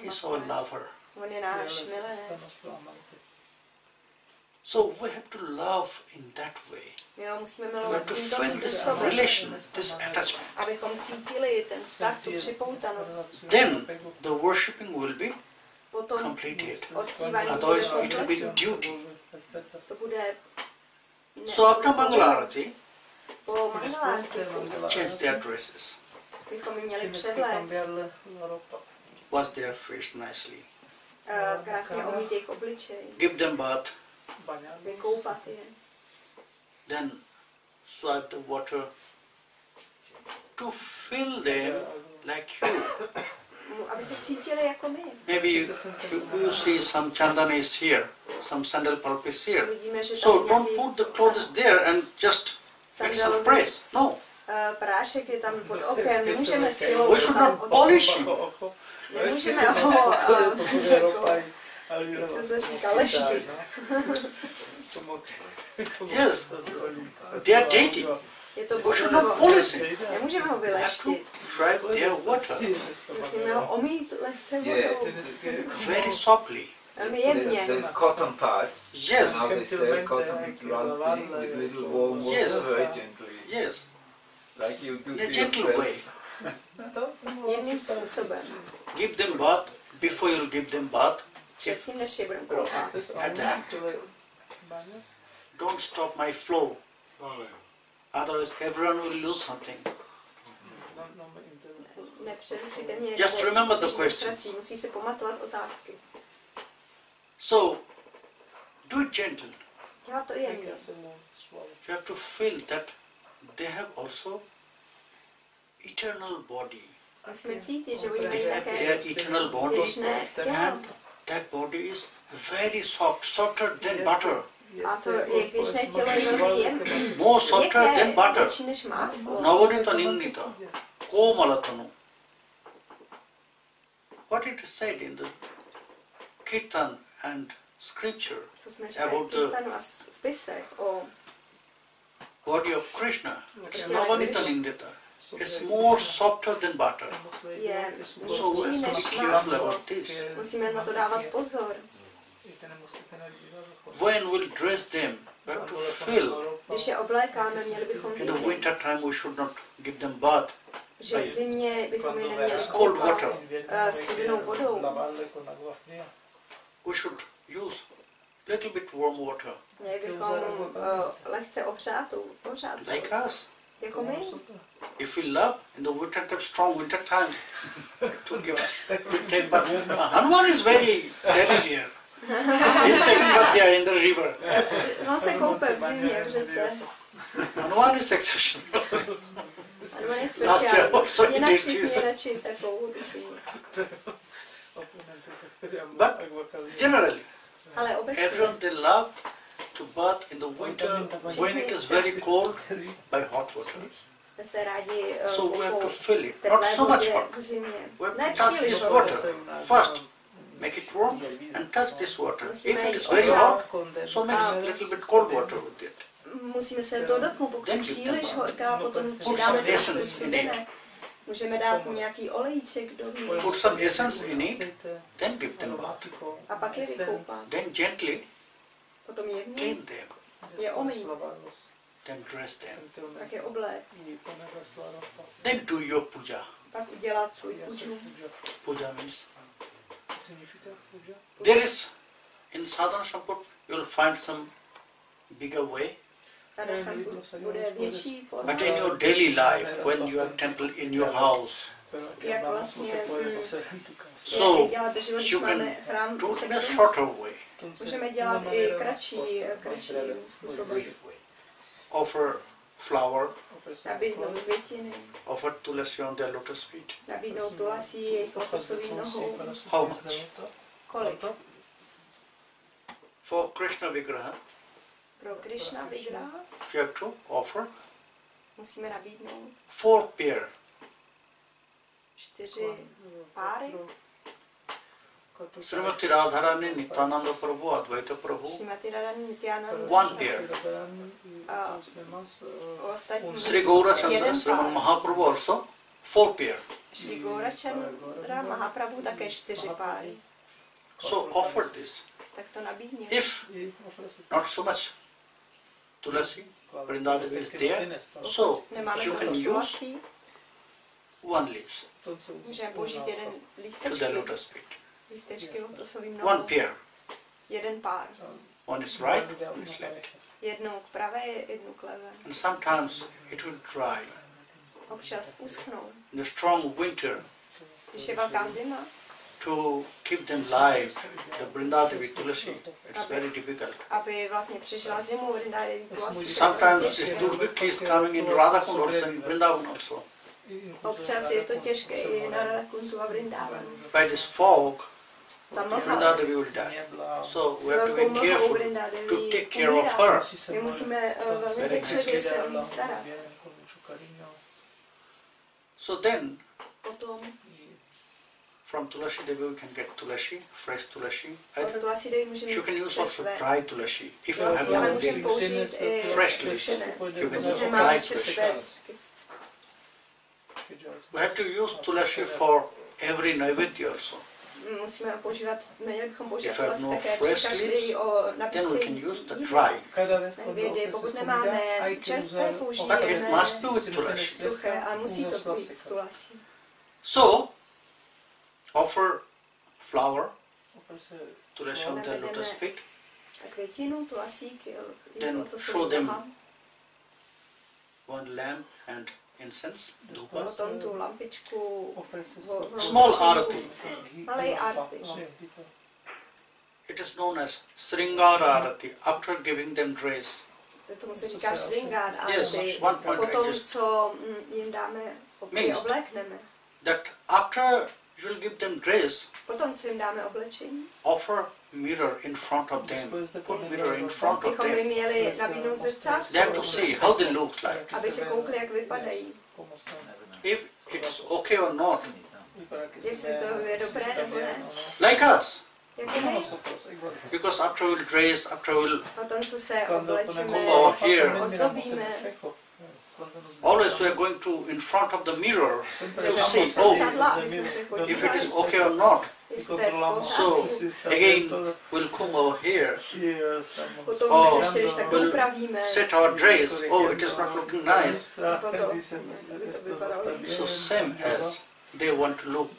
he is our lover. on je náš milenec. So we have to love in that way. My ho musíme We have milovat to tímto feel this způsobem, relation, this attachment. abychom cítili ten vztah, tu připoutanost. Then the worshipping will be Potom completed. Otherwise it will be duty. To bude ne, So after bude Mangalarati, Po Mangalárti change their dresses, bychom měli převléct, wash their face nicely, uh, krásně omít jejich obličej, give them bath, vykoupat je. then swipe the water to fill them like you. Aby se cítili jako my. Maybe you, you, you see some chandan is here, some sandal pulp is here. So don't put the clothes there and just make some sandalový. No, uh, prášek je tam pod okem, nemůžeme silou we should tam not polish him. Nemůžeme ho, jak jsem to říkal, leštit. Yes, they are dating. Je to božstvo. Nemůžeme ho vyleštit. Musíme ho omít lehce vodou. very softly. Velmi There's, jemně. there's cotton parts. Yes, Now they sell cotton run with little warm water Yes. very gently. yes, Like you do in to a gentle yourself. way. Give them bath before you'll give them bath. Předtím, než je budeme koupat. At that, don't stop my flow. Otherwise, everyone will lose something. Just remember the question. nestrací, Musí se pamatovat otázky. So, do it gentle. Dělat to jemně. You have to feel that they have also eternal body. Musíme cítit, že oni mají They have their eternal body. And that body is very soft, softer than butter. A to jejich věčné tělo je velmi jemné. More softer than butter. větší než máslo. Navanita nindita. Komalatanu. What it is said in the Kirtan and scripture, Co jsme řekli About the- Kirtanu a s- spisech o body of Krishna, Krishna. Navanita Nindita, is more softer than butter. je So we měkčí have to než be careful about this. Musíme na to dávat pozor. When we'll dress them, we have to feel. Když je oblékáme, měli bychom In the winter time, we should not give them bath. že v zimě bychom je neměli cold koupat water. studenou vodou. We should use little bit warm water, Měli bychom eh, lehce ohřát, tu- like us. jako my. If we love in the winter time, strong winter time, to give us take bath. Hanuman is very very dear. He's taking bath there in the river. No se koupe v zimě v řece. Hanuman is exceptional. A nebo je Last year also speciální. he Jinak did všichni this. radši teplou vodu pijí. But generally, everyone they love to bath in the winter when it is very cold by hot water. se rádi eh, So we have to fill it. Not so much hot. We have to touch this water. First, make it warm and touch this water. If it is very hot, so mix a little bit cold water with it. Musíme se dotknout, pokud Then you příliš can horká, put potom some přidáme trošku essence in studené. Můžeme dát nějaký olejček do vína Put some essence in it, then give them bath. a pak je vykoupat. Then gently Potom jemně, clean them, Je omýt. lavarlos, then dress them. tak je obléct. y ponerles la ropa. Then do your puja. Pak udělat svůj Y hacer pužu. puja. Puja means ¿Qué significa puja? there is in sadhana samput you will find some bigger way, but in your daily life when you have temple in your house, Jak vlastně, que puedes mm, hacer en tu casa. So, Jak dělat život, když you can máme chrám do it in a shorter way. Entonces, Můžeme una dělat i manera kratší, más kratší breve, způsoby. muy breve, Offer flower, Nabídnout květiny, offer tulasi on their lotus feet. nabídnout tulasí jejich hojas de lotusovým tulsi nohou. How much? Kolik? For Krishna Vigraha, Pro Krishna Vigraha you have to offer musíme nabídnout four pair. čtyři páry. ¿Cuánto Srimati Radharani, Nityananda Prabhu, Advaita Prabhu, Srimati Radhani Nityananda. One pair. Ostatní. Sri Gaurachandra, Sriman. Mahaprabhu also, four pair. Shri Gaurachandra Mahaprabhu také čtyři páry. So offer this. Tak to nabídně. If not so much tulasi, Vrindavan is there, so you can use one leaves můžeme použít jeden to the lístečky, lotus feet. lístečky lotusovým One nohou. pair. Jeden pár. One is right, one is left. Jednou k pravé, jednou k levé. And sometimes it will dry. Občas uschnou. In the strong winter, Když je velká zima, to keep them live, the Vrindadevi tulasi, it's very difficult. aby vlastně přežila zimu v Rindadevi tulasí. Sometimes this Durviki is coming in Radhakund also, in Vrindavan also. Občas je to těžké i na Radhakuntu a Vrindavanu. By this fog, Ta mlha Vrindadevi will die. So we have to be careful to take care of her. My musíme eh, velmi pečlivě se o ní starat. So then, Potom from Tulasi Devi we can get Tulasi, fresh Tulasi. od Tulasi Devi můžeme you can use also čerstvé. dry Tulasi. If you have eh, Tulasi, ale no můžeme daily. Fresh sušené. You can use dry čerstvé. Tulasi. We have to use Tulasi for every Naivedya also. Mm, musíme používat, měli bychom používat If have Tulasi no také fresh při každý o Then we can use the jídla. dry. Nejvědy, pokud nemáme čerstvé, But it použijeme must be suché, ale musí to být s tulasí. So, offer flower, Tulasi on the Navedeme lotus feet. A květinu, eh, Then jo, to show jsou them one lamp and incense, dhupa. Potom tu lampičku, Small arati. Malej arty. It is known as Sringar Arati. After giving them dress, tomu se říká šringár Yes, one point I Potom, just co jim dáme, oblékneme. that after you will give them dress, Potom, co jim dáme oblečení, offer mirror in front of them. Put mirror in front of bychom them. měli nabídnout zrcátko, They have to see how they look like. aby si koukli, jak vypadají. If it's okay or not. Jestli to je dobré nebo ne. Like us. Because after we'll dress, after we'll potom, co se oblečíme, Come here. ozdobíme, always we are going to in front of the mirror to see oh zrcadla, aby jsme se if it is okay or not. jestli to je v So again we'll come over here, Oh, my se ještě když tak will set our dress. Oh, it is not looking nice. potom, aby to vypadalo líp. So same as they want to look.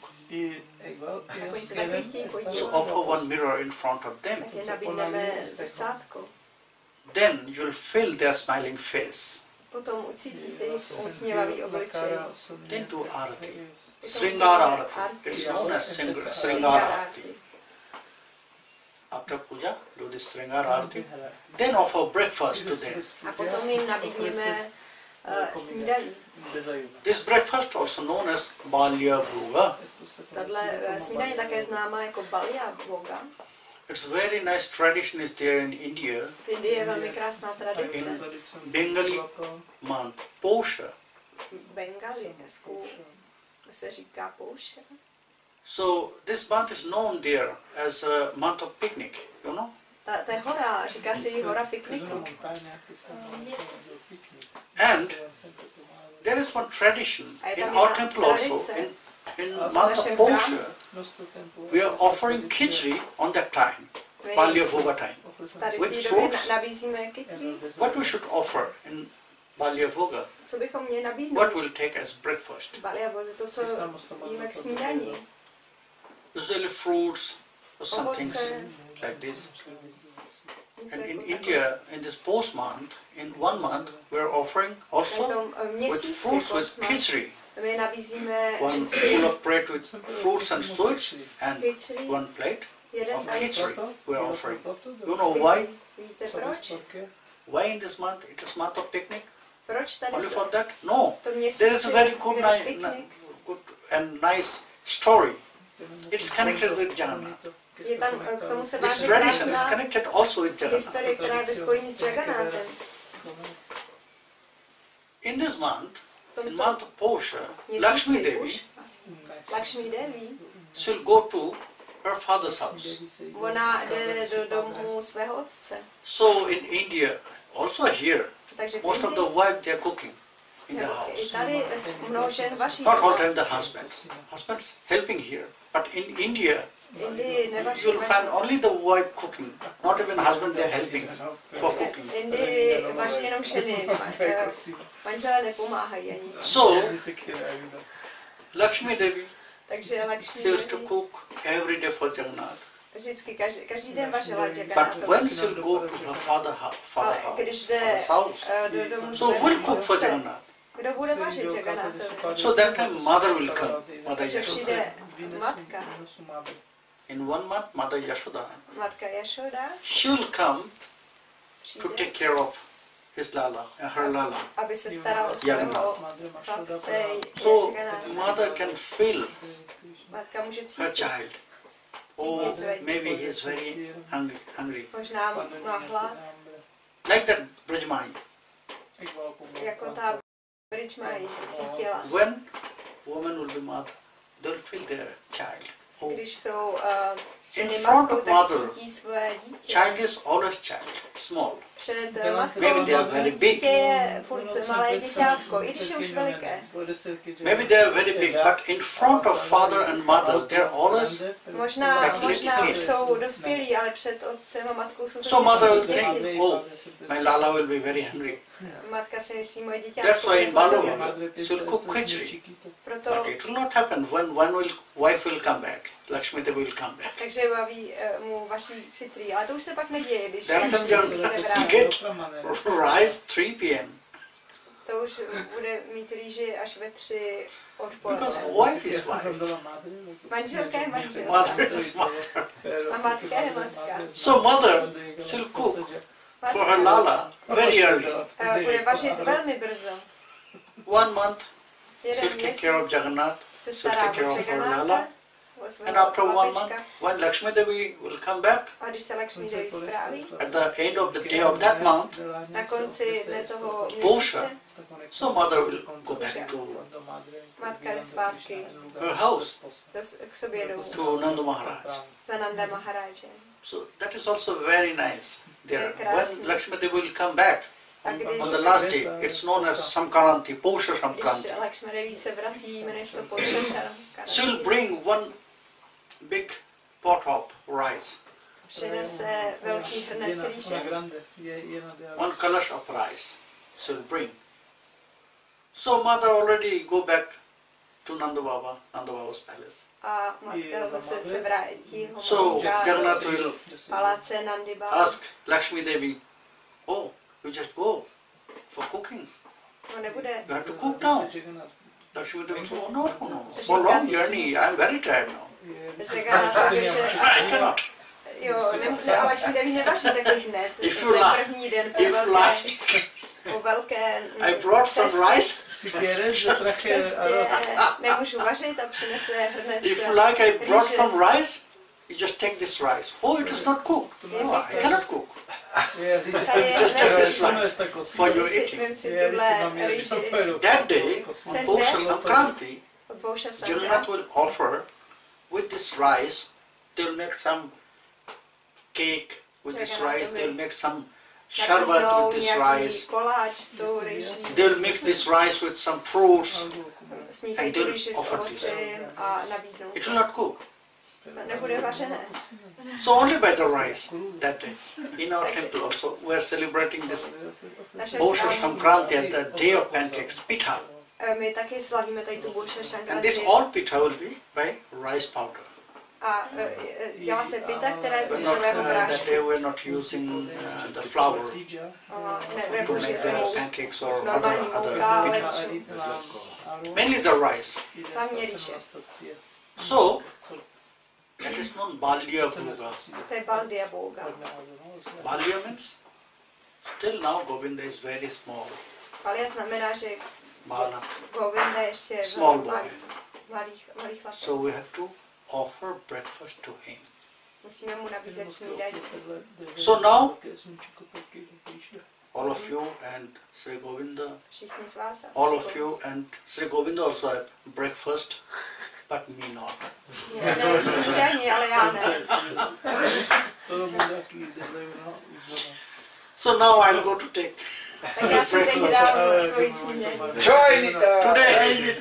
Oni se taky chtějí podívat. So offer one mirror in front of them. Tak je nabídneme zrcátko. Then you'll feel their smiling face. Potom ucítíte jejich usměvavý obličej. Then do arati. Uděláme arati. It's known as Sring- Sringara Sringara arati. After puja, do the Sringara arati. Then offer breakfast to them. A potom jim nabídneme uh, snídaní. This breakfast also known as Balya Bhoga. Tahle uh, snídaně je také známá jako Balia Boga. It's very nice tradition is there in India. V Indii je velmi krásná tradice. Bengali month, Posha. Bengali dnesku se říká pouše. So this month is known there as a month of picnic, you know. Ta, ta je hora, říká se jí hora pikniku. montagna anche se non è un picnic. And there is one tradition in tam our jedna temple also, in, in A v month of našem Posha, chrámu. Nostro tempo. we are offering khichdi on that time, Balya Bhoga time. Tady with fruits. na- nabízíme kytry. What we should offer in Balya Bhoga, Co what we'll take as breakfast. Baliavoze, to, co jíme k snídani. Usually fruits or some things like this. Něco And in India, in this post month, in one month, we're offering also V tom eh, with měsíci fruits with postma, khichdi, my nabízíme one vždycky full of bread with fruits and sweets, and one plate of tady khichdi we're offering. You know why? Why in this month? It is month of picnic. Only for that? No. There is a very good, ni- ni- good and nice story. It's connected with Jagannath. Je tam, k tomu se This váže tradition is krásná connected also with Jagannath. historie, která je ve spojení s Jagannathem. In this month, V in tomto month of Posha, Lakshmi Devi, Lakshmi Devi, she'll go to her father's house. ona jde do domu svého otce. So in India, also here, most of the Indii, wives they are cooking in the house. tady mnoho žen vaří. Not all time the husbands. Husbands helping here. But in India, V Indii nevaří you will find only the wife cooking. Not even husband they are helping for cooking. Indii vaří jenom ženy, manželé nepomáhají ani. So Lakshmi Devi, Takže Lakshmi she used to cook every day for Jagannath. vždycky, každý, každý den vařila But Jagannathovi. when she'll go to her father house, father Ale house, když jde house, eh, do domu so svého we'll cook for otce, Jagannath. kdo bude vařit Jagannathovi? So that time mother will come, Mother Takže Yashoda. přijde matka, In one month, Mother Yashoda, matka Jašoda, she'll come to přijde, take care of his lala, uh, her lala. aby se staral o svého chlapce So Jagannatha. mother can feel Matka může her cítit, child. Oh, maybe he is very hungry. hungry. možná má hlad, Like that Brajamai. jako ta Bridge mají cítila. When woman will be mother, they'll feel their child. Když jsou eh, In front of mother. cítí svoje dítě. child is always child, small. Před Maybe they are very big. je furt malé děťátko, i když je už veliké. Maybe they are very big, but in front of father and mother, they're always. Možná, Like little možná už kids. jsou dospělí, ale před otcem a matkou jsou oh, to So mother will děti. think, oh, my lala will be very hungry. Matka si myslí, moje dítě. That's why in Balova, she'll cook khichdi. Proto, But it will not happen when one will, wife will come back. Lakshmi Devi will come back. takže baví eh, mu vaší chytrý. Ale to už se pak neděje, když That time když you'll se you vrátí. get rice 3 p.m. To už bude mít rýži až ve tři Because wife is wife. Manželka je manželka. Mother is mother. A matka je matka. So mother she'll cook for her lala very early. Eh, Bude vařit velmi brzo. One month Jeden she'll take care of měsíc Jagannath. se she'll take care of her lala. O And after one month, when Lakshmi Devi will come back, A když se Lakshmi Devi zpráví, at the end of the day of that month, na konci dne toho Posha. měsíce, so mother will go back to matka jde zpátky her house, do, k sobě domů to Nanda Maharaj. za Nanda Maharaje. So that is also very nice. There, when Lakshmi Devi will come back on the last day, it's known as Samkaranti, Posha když Samkaranti. Lakshmi Devi se vrací, jmenuje se to Posha She'll bring one big pot of rice, Přinese velký hrnec rýže. one kalash of rice. She'll bring. So mother already go back to Nanda Baba, Nanda Baba's palace. A matka zase se vrátí ho So Jagannath do will paláce Nandy ask Lakshmi Devi, oh, you just go for cooking. No nebude, You have to cook now. Lakshmi Devi will say, oh no, no, no. For long journey, I'm very tired now. Jagannatha, že I jo, nemůže, ale Lakshmi Devi nevaří taky hned. If you like- první den po If velké, like, po velké I brought some rice. Si quieres, yo traje cestě arroz. nemůžu vařit a přinese hrnec If you like, I brought some rice. You just take this rice. Oh, it is not cooked. No, I cannot cook. Tady Just take this rice for your eating. vem si tuhle rýži That day, on Ten Posha den- Sankranti, od Bouša Jagannath Sandra. will offer with this rice, they'll make some cake with this rice, they'll make some sherbet with this rice, koláč s tou rýží. they'll mix this rice with some fruits. Smíchají tu rýži s ovocem a nabídnou. It will not cook. So only by the rice that day. In our temple also, we are celebrating this Naše Bosha království. Sankranti at the day of pancakes, pitha. My taky slavíme tady tu Boša And this all pitha will be by rice powder. A dělá se pita, která je z We're not, uh, that prášku. day we're not using uh, the flour A to make the pancakes or other, other mouka, ale pitha. rýži. Mainly the rice. Hlavně rýže. So, that is known Balya Bhoga. To je Baldia Boga. Balya means, still now Govinda is very small. Balia znamená, že Bala. Govinda ještě je Small boy. Mladý, mladý chlapec. So we have to offer breakfast to him. Musíme mu nabízet snídaní. So now- All of you and Sri Govinda, Všichni z all of you and Sri Govinda also have breakfast, but me not. Ne, ne, snídaní, ale já ne. So now I'll go to take. Tak já si teď dám svoji snídaní. Join it! Today,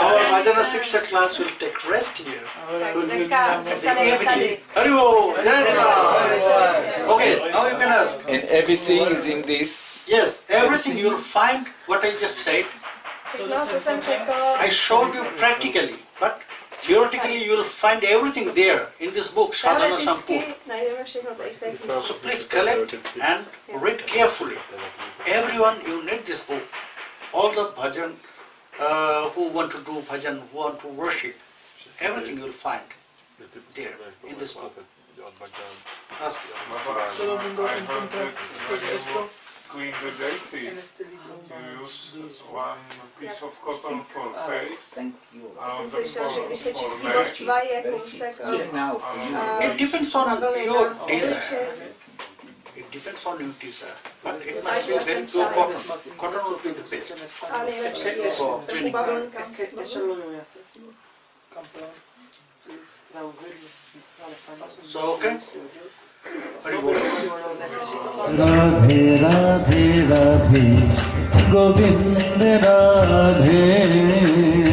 our Bhajana Siksha class will take rest here. Tak dneska zůstaneme tady. Haribol! Okay, now you can ask. And everything is in this. Yes, everything you'll find what I just said. Všechno, co jsem řekl, I showed you practically, but theoretically you'll find everything there in this book, Sadhana Samput. teoreticky najdeme všechno tady v té knize. So please collect and read carefully. Everyone, you need this book. All the bhajan uh, who want to do bhajan, who want to worship, everything you'll find there in this book. Ask. Clean the deity. You use one piece of cotton for face. Thank you. and Jsem the slyšel, že for, když se for čistí neck. božstva je kousek Check now for you. It depends on your na desire. It depends on your desire. But it must be very pure cotton. Cotton will be the best. A nejlepší je. So okay? Radhe Radhe Radhe Govind Radhe.